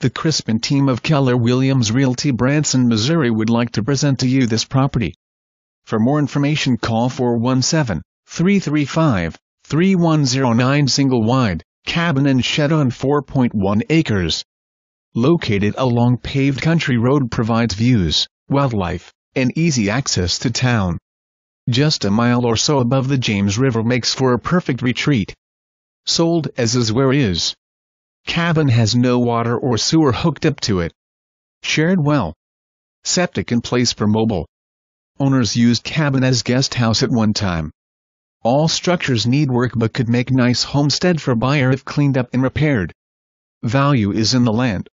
The Crispin team of Keller Williams Realty Branson, Missouri would like to present to you this property. For more information call 417-335-3109 single wide, cabin and shed on 4.1 acres. Located along paved country road provides views, wildlife, and easy access to town. Just a mile or so above the James River makes for a perfect retreat. Sold as is where is. Cabin has no water or sewer hooked up to it. Shared well. Septic in place for mobile. Owners used cabin as guest house at one time. All structures need work but could make nice homestead for buyer if cleaned up and repaired. Value is in the land.